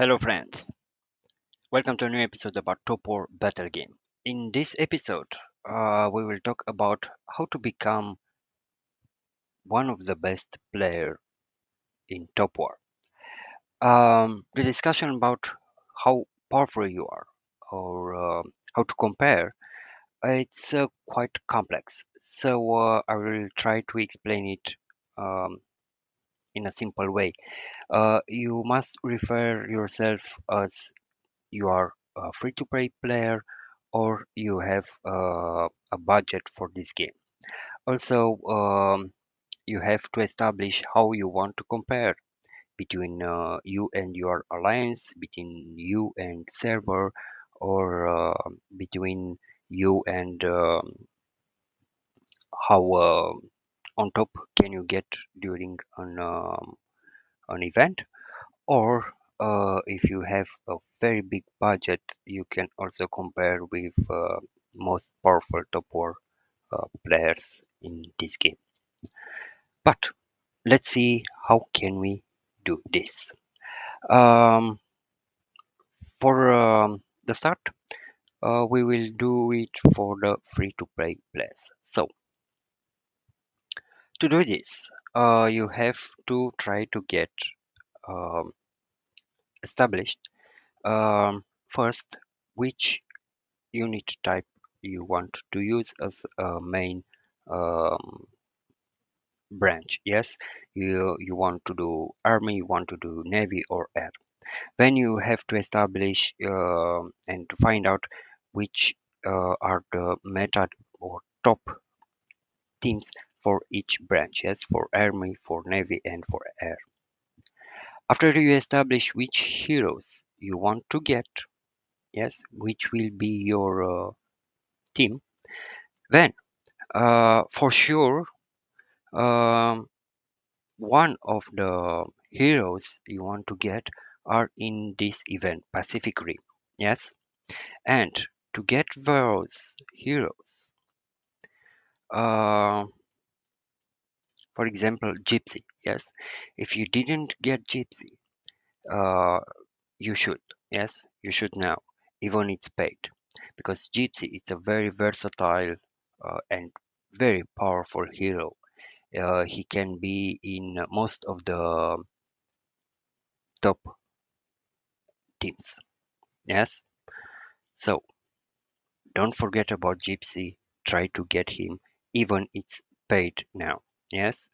Hello friends, welcome to a new episode about Top War Battle Game. In this episode, uh, we will talk about how to become one of the best player in Top War. Um, the discussion about how powerful you are or uh, how to compare, it's uh, quite complex. So uh, I will try to explain it um, in a simple way. Uh, you must refer yourself as you are a free to play player or you have uh, a budget for this game. Also, um, you have to establish how you want to compare between uh, you and your alliance, between you and server, or uh, between you and um, how uh, on top can you get during an um, an event? Or uh, if you have a very big budget you can also compare with uh, most powerful top war uh, players in this game. But let's see how can we do this. Um, for um, the start uh, we will do it for the free to play players. So to do this uh, you have to try to get um, established um, first which unit type you want to use as a main um, branch. Yes you you want to do army you want to do navy or air. Then you have to establish uh, and to find out which uh, are the meta or top teams for each branch yes for army for navy and for air. After you establish which heroes you want to get yes which will be your uh, team then uh, for sure um, one of the heroes you want to get are in this event pacific rim yes? And to get those heroes uh, for example gypsy yes? If you didn't get gypsy uh, you should yes? You should now even it's paid. Because gypsy is a very versatile uh, and very powerful hero. Uh, he can be in most of the top teams yes? So don't forget about gypsy. Try to get him even it's paid now yes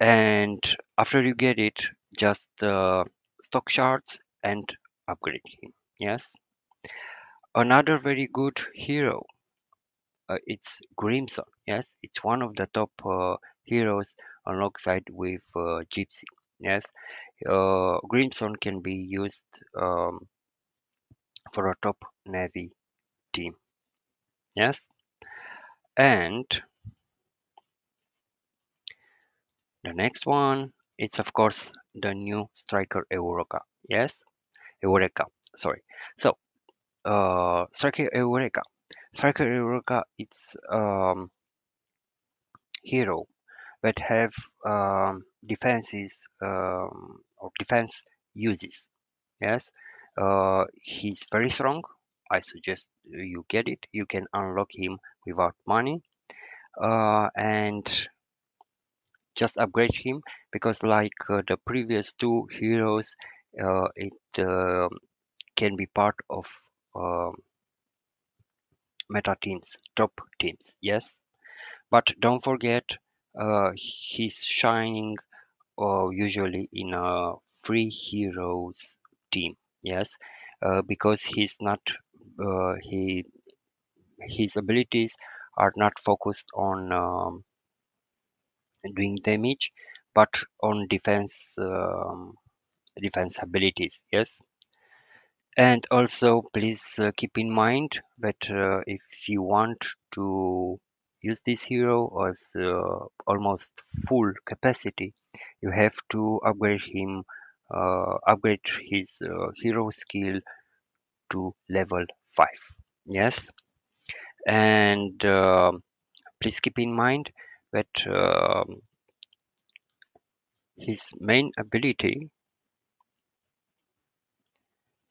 and after you get it just uh, stock shards and upgrade him yes another very good hero uh, it's Crimson. Yes, it's one of the top uh, heroes alongside with uh, Gypsy. Yes, uh, Crimson can be used um, for a top navy team. Yes, and the next one it's of course the new striker Eureka. Yes, Eureka. Sorry. So, uh, striker Eureka. Striker Eureka. It's um, hero that have um, defenses um, or defense uses. Yes, uh, he's very strong. I suggest you get it. You can unlock him without money uh, and just upgrade him because, like uh, the previous two heroes, uh, it um, can be part of um, meta teams, top teams. Yes, but don't forget uh, he's shining usually in a free heroes team yes uh, because he's not uh, he his abilities are not focused on um, doing damage but on defense um, defense abilities yes. And also please uh, keep in mind that uh, if you want to use this hero as uh, almost full capacity you have to upgrade him uh, upgrade his uh, hero skill to level 5 yes. And uh, please keep in mind that um, his main ability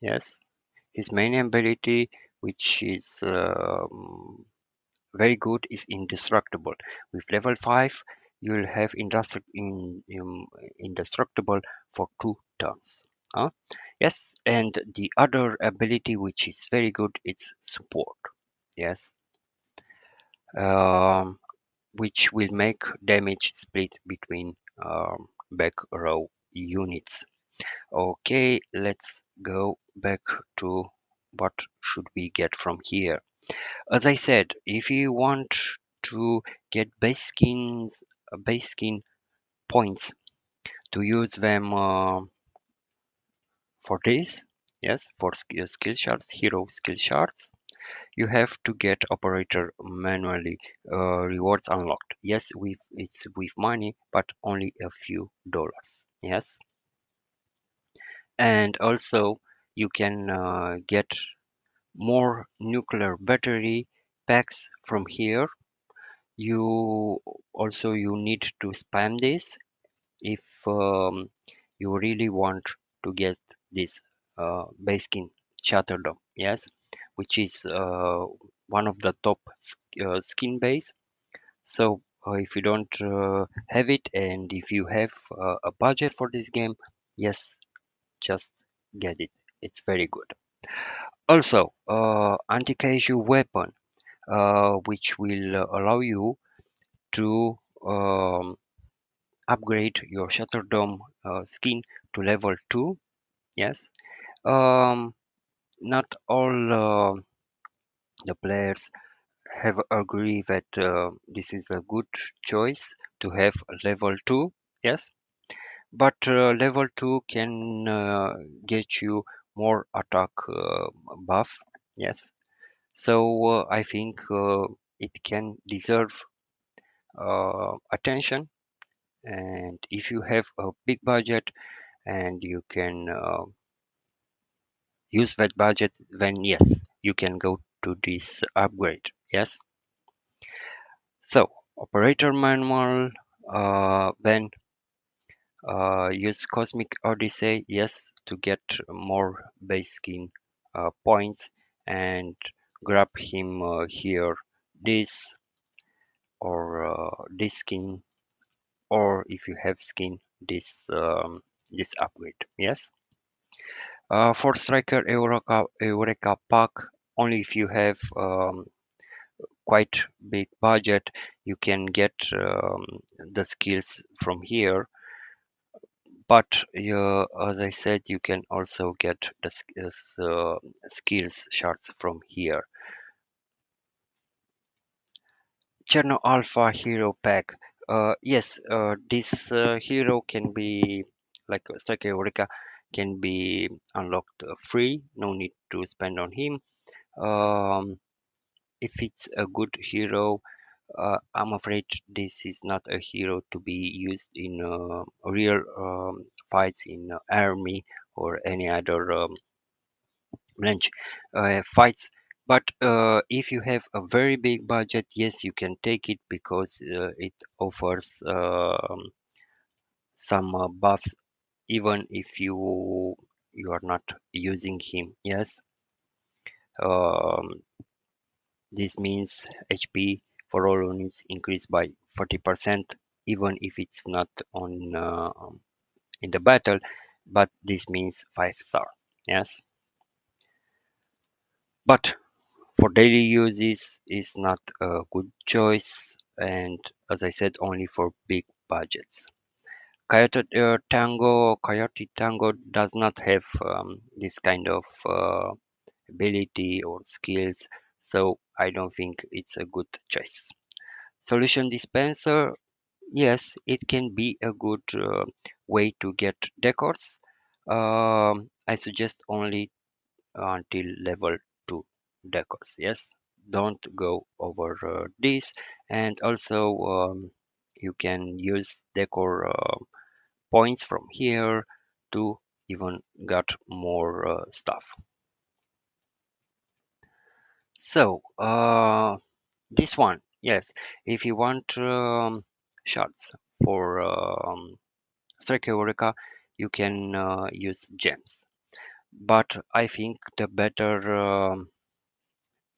yes his main ability which is um, very good is indestructible with level 5 you'll have industri- in, in, indestructible for two turns huh? yes and the other ability which is very good it's support yes um, which will make damage split between um, back row units. Okay let's go back to what should we get from here. As I said, if you want to get base skins, uh, base skin points to use them uh, for this, yes, for skill, skill shards, hero skill shards, you have to get operator manually uh, rewards unlocked. Yes, with it's with money, but only a few dollars. Yes, and also you can uh, get more nuclear battery packs from here you also you need to spam this if um, you really want to get this uh, Baskin Shatterdome yes which is uh, one of the top uh, skin base. So uh, if you don't uh, have it and if you have uh, a budget for this game yes just get it. It's very good. Also uh, anti-kaiju weapon uh, which will allow you to um, upgrade your Shatterdome uh, skin to level 2 yes? Um, not all uh, the players have agree that uh, this is a good choice to have level 2 yes? But uh, level 2 can uh, get you more attack uh, buff yes? So uh, i think uh, it can deserve attention. And if you have a big budget and you can use that budget then yes you can go to this upgrade yes? So operator manual uh, then uh, use cosmic odyssey yes to get more base skin uh, points and grab him uh, here this or uh, this skin or if you have skin this um, this upgrade yes uh, for striker eureka eureka pack only if you have um, quite big budget you can get um, the skills from here. But uh, as i said you can also get the uh, skills shards from here. Cherno alpha hero pack. Uh, yes uh, this uh, hero can be like striker eureka can be unlocked uh, free no need to spend on him. Um, if it's a good hero uh, I'm afraid this is not a hero to be used in uh, real um, fights in uh, army or any other um, branch uh, fights. But uh, if you have a very big budget yes you can take it because it offers um, some buffs even if you you are not using him yes? Um, this means HP for all units increase by 40% even if it's not on uh, in the battle but this means 5 star yes? But for daily uses is not a good choice and as I said only for big budgets Coyote uh, Tango Coyote Tango does not have um, this kind of uh, ability or skills so I don't think it's a good choice. Solution dispenser yes it can be a good uh, way to get decors. Um, I suggest only until level 2 decors yes. Don't go over uh, this. And also um, you can use decor uh, points from here to even got more uh, stuff. So uh, this one yes if you want um, shards for um, Strike you can uh, use gems. But I think the better um,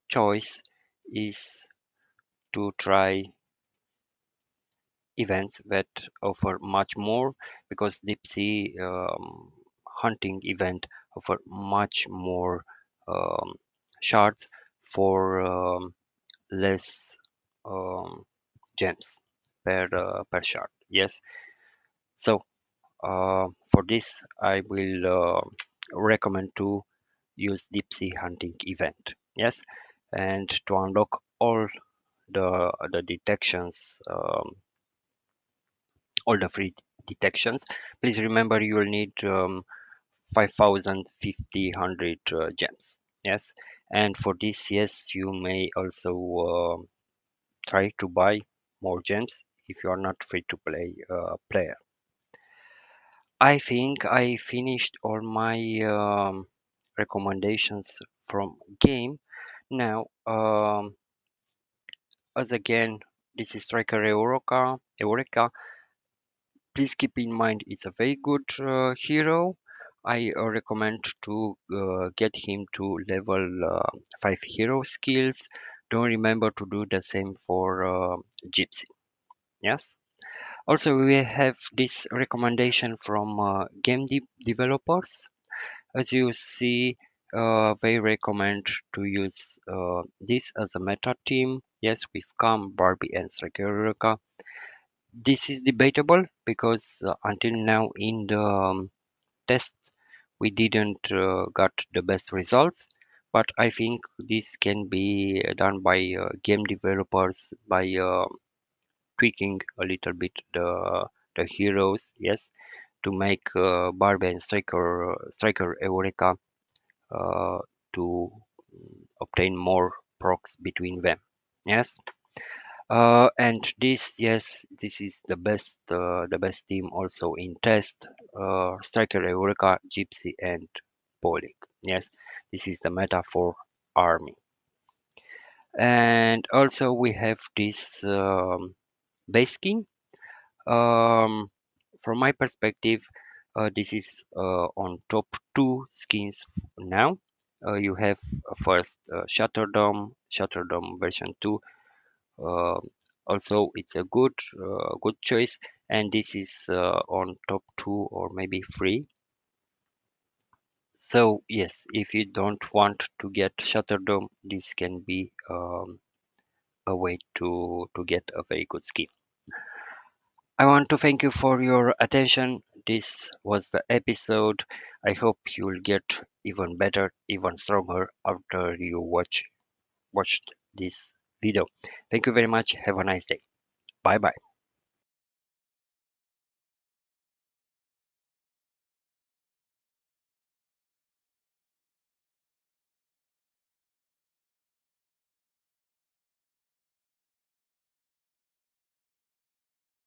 choice is to try events that offer much more because deep sea um, hunting event offer much more um, shards for um, less um, gems per uh, per shard. Yes. So uh, for this i will uh, recommend to use deep sea hunting event. Yes. And to unlock all the the detections um, all the free detections. Please remember you will need um, 5000 uh, gems. Yes. And for this yes you may also uh, try to buy more gems if you are not free to play uh, player. I think i finished all my um, recommendations from game. Now um, as again this is striker eureka eureka please keep in mind it's a very good uh, hero. I uh, recommend to uh, get him to level uh, 5 hero skills. Don't remember to do the same for uh, gypsy. Yes? Also we have this recommendation from uh, game de- developers. As you see they recommend to use this as a meta team. Yes with Cam, Barbie and Striker this is debatable because uh, until now in the um, test we didn't uh, got the best results. But i think this can be done by uh, game developers by uh, tweaking a little bit the the heroes yes to make uh, and striker striker eureka uh, to obtain more procs between them yes uh, and this, yes, this is the best, uh, the best team also in test. Uh, Striker Eureka, Gypsy, and Polik. Yes, this is the meta for army. And also we have this um, base king. Um, from my perspective, uh, this is uh, on top two skins now. Uh, you have uh, first uh, Shatterdome, Shatterdome version 2 uh, also it's a good uh, good choice and this is uh, on top two or maybe three. So yes if you don't want to get Shatterdome this can be um, a way to to get a very good skin I want to thank you for your attention. This was the episode. I hope you'll get even better even stronger after you watch watched this video. Thank you very much. Have a nice day. Bye bye